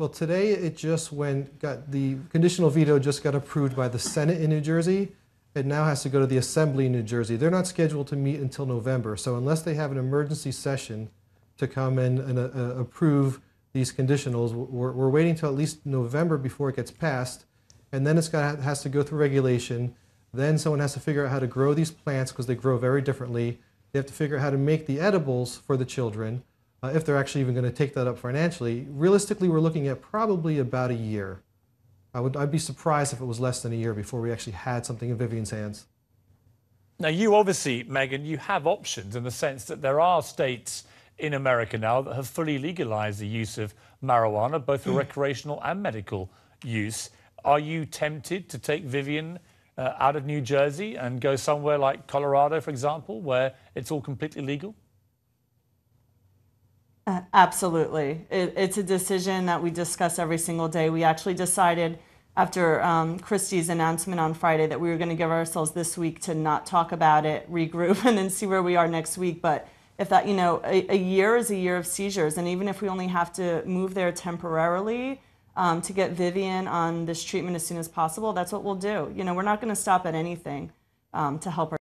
Well, today it just went, got, the conditional veto just got approved by the Senate in New Jersey. It now has to go to the Assembly in New Jersey. They're not scheduled to meet until November, so unless they have an emergency session to come in and uh, uh, approve these conditionals, we're, we're waiting till at least November before it gets passed. And then it's got, has to go through regulation. Then someone has to figure out how to grow these plants because they grow very differently. They have to figure out how to make the edibles for the children uh, if they're actually even going to take that up financially. Realistically, we're looking at probably about a year. I would, I'd be surprised if it was less than a year before we actually had something in Vivian's hands. Now, you obviously, Megan, you have options in the sense that there are states in America now that have fully legalized the use of marijuana, both for recreational and medical use. Are you tempted to take Vivian uh, out of New Jersey and go somewhere like Colorado, for example, where it's all completely legal? Uh, absolutely. It, it's a decision that we discuss every single day. We actually decided after um, Christie's announcement on Friday that we were going to give ourselves this week to not talk about it, regroup, and then see where we are next week. But if that, you know, a, a year is a year of seizures, and even if we only have to move there temporarily um, to get Vivian on this treatment as soon as possible, that's what we'll do. You know, we're not going to stop at anything um, to help her.